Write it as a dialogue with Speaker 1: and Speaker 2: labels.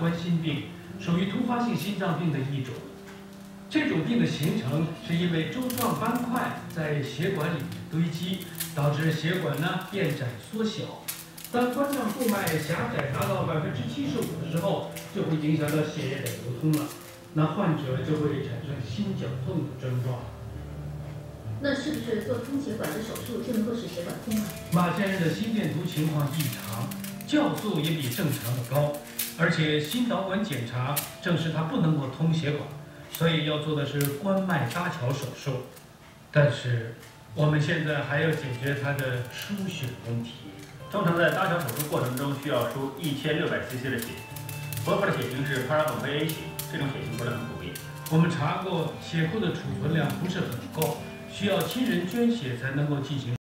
Speaker 1: 冠心病，属于突发性心脏病的一种。这种病的形成是因为粥状斑块在血管里面堆积，导致血管呢变窄缩小。当冠状动脉狭窄达到百分之七十五的时候，就会影响到血液的流通了，那患者就会产生心绞痛的症状。
Speaker 2: 那是不是做通血管的手术就能够使血管通了？
Speaker 1: 马先生的心电图情况异常，酵素也比正常的高，而且心导管检查证实他不能够通血管，所以要做的是冠脉搭桥手术。但是我们现在还要解决他的输血问题。
Speaker 3: 通常在搭桥手术过程中需要输一千六百 cc 的血，合格的血型是 para 苯 A 型，这种血型不是很普遍。
Speaker 1: 我们查过，血库的储存量不是很够，需要亲人捐血才能够进行。